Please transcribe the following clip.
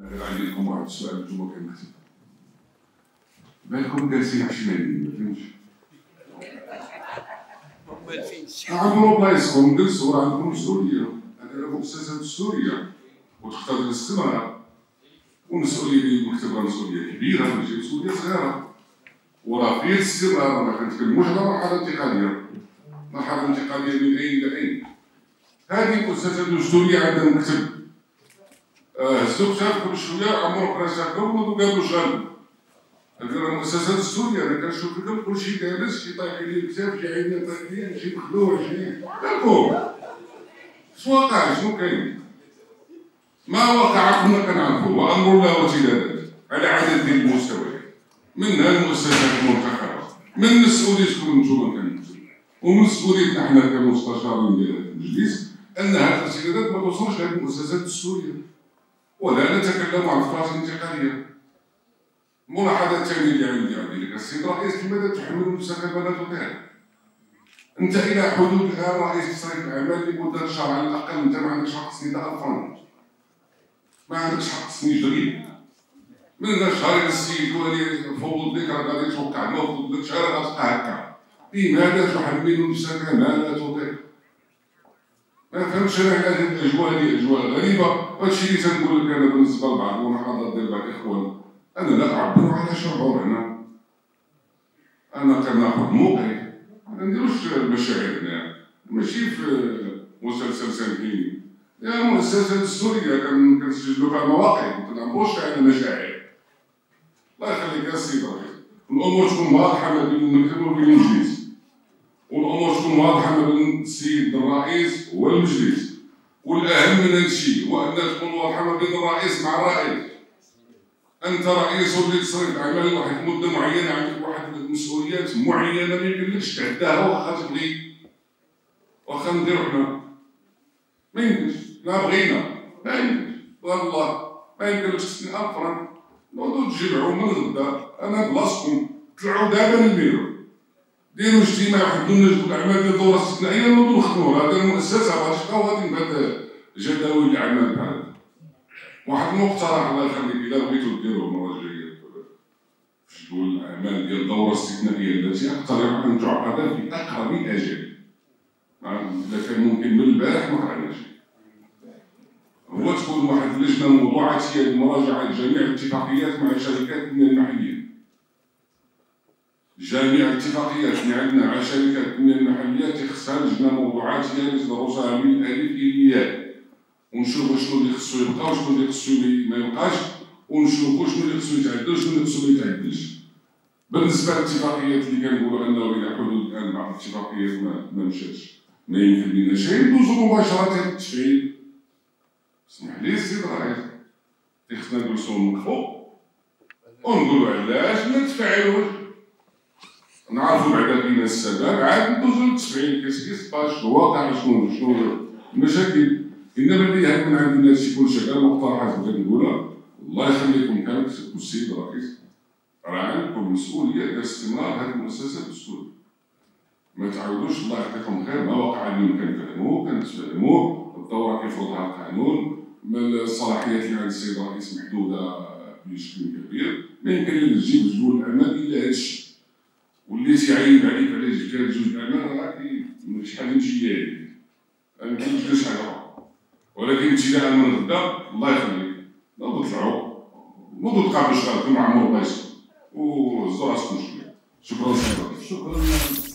أنا عندي لكم واحد السؤال أنتم كنكتب بالكم جالسين عشمانيين ما فهمتش. عمرو بلايصكم جلسوا راه عندكم مسؤوليه أنا مؤسسه السوريه وتختار الاستمرار ومسؤوليه المكتب راه مسؤوليه كبيرة ماشي مسؤوليه صغيرة. وراه في الاستمرار ما كنتكلموش على مرحلة انتقالية. مرحلة انتقالية من أين إلى أين؟ هذه المؤسسه الدستوريه عندها مكتب. السوق شاف كل شوية كان شافهم وما قابلوش غالب هذه المؤسسات السوريه أنا كنشوف لكم كل شيء جالس شي طايح لي الكتاب شي عيني طايح لي شي مخلوع شي بالكم شنو واقع شنو كاين ما وقع كنا كنعرفوا وامر الله وتلاوته على عدد ديال المستويات منها المؤسسات المنتخبه من مسؤوليتكم أنتم كنتم ومن مسؤوليتنا حنا كمستشارين ديال المجلس ان هذه الارتدادات ما توصلش لهذه المؤسسات السوريه ولا نتكلم عن فترات انتقالية. الملاحظه الثانية اللي عندي عندي لك السيد الرئيس لماذا تحمل مستقبلات تاعك أنت إلى حدود الان رئيس تصريف الاعمال لمده شهر على الأقل أنت ما عندكش حق سنين الفرنك ما عندكش حق سنين جديد من شهر السيد ولي فوض لك راه غادي توقع ما فوض لك شهر غتبقى هكا لماذا تحمل لا تطيق ما فهمتش أنا هذه الأجواء هذه أجواء غريبة. وهادشي اللي تنقول لك أنا بالنسبة لبعض الملاحظات ديال بعض الاخوان أنا لا أعبر على شعور هنا أنا كناخذ موقف. ما نديروش المشاعر هنا ماشي في مسلسل سامحيني. يا مؤسسة السورية كنسجلوا فيها مواقف. ما تنعبروش على المشاعر الله يخليك يا سيدي. الأمور تكون واضحة ما بين المكتب وبين المجلس والأمور تكون واضحة ما بين السيد الرئيس والمجلس. والأهم من هذا الشيء هو أن تكون ما بين الرئيس مع الرئيس أنت رئيس وليت تصرف الاعمال واحد مدة معينة عندك واحد المسؤوليات معينة ما يمكنلكش تعداها واخا تبغي. واخا نديرو حنا ما يمكنش. لا بغينا. ما يمكنش. والله. ما يمكنلكش تسني افرن نوضو تجمعوا من غدا أنا بلاصتكم طلعوا دابا للبيرو ديروا اجتماع لنا جدول الاعمال ديال الدوره الاستثنائيه نوضو نخدموا هذه المؤسسه غادي تبقاو غادي بهذا جداول الاعمال بحال واحد المقترح الله يخليك الا بغيتو ديروه المره الجايه في جدول الأعمال ديال الدوره الاستثنائيه التي اقترح أن تعقد في أقرب أجل. إذا كان ممكن من البارح ما قرعناش هو تكون واحد اللجنة موضوعاتية لمراجعة جميع الاتفاقيات مع الشركات من المحلية. جميع الاتفاقيات اللي عندنا مع شركات من المحليات خصها لجنه موضوعاتيه اللي تدرسها من الألف إلى الياء ونشوفوا شنو اللي خصو يبقى وشنو اللي خصو ما يبقاش ونشوفوا شنو اللي خصو يتعدل وشنو اللي خصو ما يتعدلش بالنسبة للاتفاقيات اللي كنقولوا أنه إلى حدود الآن بعض الاتفاقيات ما, مشاتش. ما يمكن لنا شيء. ندوزو مباشرة للتشغيل اسمح لي السيد الرئيس خصنا نجلسو نوقفو ونقولوا علاش ما نعرفوا بعدا فينا السبب عاد ندوزو للتفعيل كيس كيس باش الواقع شنو شنو المشاكل. إنما اللي يهم من عندنا شي كل شيء المقترحات اللي كنقولها الله يخليكم كانت السيد الرئيس راه عندكم مسؤوليه ديال استمرار هذه المؤسسة الدستوريه ما تعودوش الله يعطيكم خير. ما وقع اليوم كنفهموه كنتفهموه الدورة كيفرضها القانون؟ الصلاحيات اللي عند السيد الرئيس محدودة بشكل كبير. ما يمكن لك تجيب جدول الاعمال إلا هذا واللي تيعيب عليك على جبت جوج الاعمال راه شحال من جيالي ما كاينش حاجة ولكن ابتداء من غدا الله يخليك. نوضوا طلعوا نوضوا تقابلوا شغالكم مع عمر بايس. وزرعوا شكرا. شكرا.